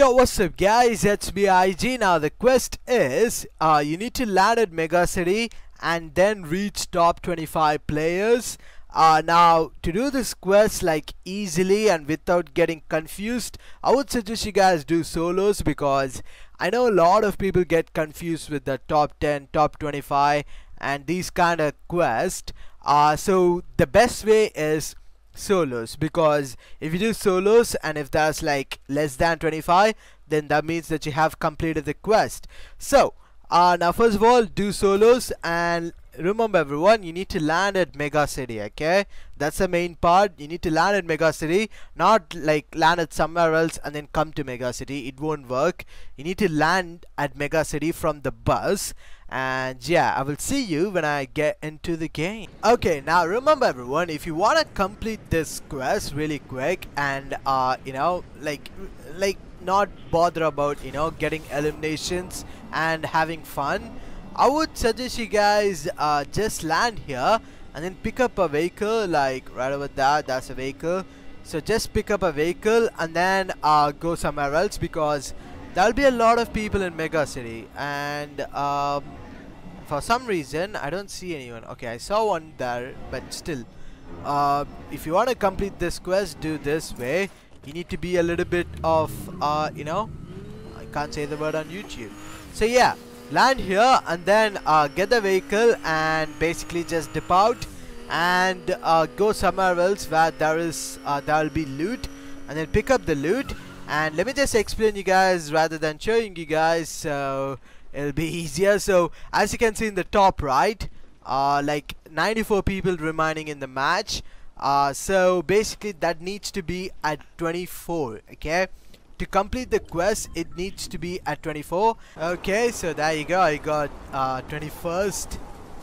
Yo, what's up guys, it's me IG. Now the quest is, uh, you need to land at Mega City and then reach top 25 players. Uh, now to do this quest like easily and without getting confused, I would suggest you guys do solos because I know a lot of people get confused with the top 10, top 25 and these kind of quests. Uh, so the best way is solos because if you do solos and if that's like less than 25 then that means that you have completed the quest. So uh, now first of all do solos and remember everyone you need to land at mega city okay? That's the main part. You need to land at mega city not like land at somewhere else and then come to mega city. It won't work. You need to land at mega city from the bus. And yeah i will see you when i get into the game. Okay now remember everyone if you want to complete this quest really quick and uh you know like like not bother about you know getting eliminations and having fun I would suggest you guys uh, just land here and then pick up a vehicle like right over there that's a vehicle. So just pick up a vehicle and then uh, go somewhere else because there'll be a lot of people in mega city and um, for some reason I don't see anyone. Okay I saw one there but still uh, if you want to complete this quest do this way. You need to be a little bit of uh, you know I can't say the word on YouTube. So yeah land here and then uh, get the vehicle and basically just dip out and uh, go somewhere else where there is uh, there will be loot and then pick up the loot. And let me just explain you guys rather than showing you guys so it'll be easier. So as you can see in the top right uh, like 94 people remaining in the match. Uh, so basically that needs to be at 24 okay to complete the quest it needs to be at 24 okay so there you go. I got uh, 21st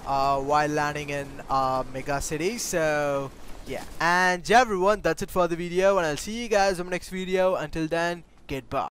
uh, while landing in uh, mega city. So yeah. And yeah everyone that's it for the video and I'll see you guys on the next video. Until then goodbye